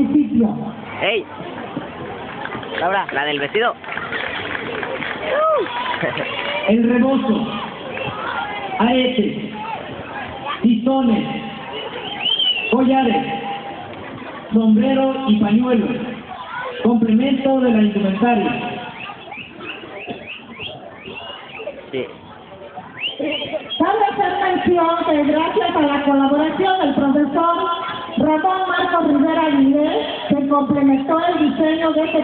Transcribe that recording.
municipio. ¡Ey! Laura, la del vestido. El rebozo, aretes, pistones, collares, sombrero y pañuelo, complemento de la indumentaria. Sí. Cabe hacer mención que gracias a la colaboración del profesor Ramón Marcos Rivera Aguilera, se complementó el diseño de este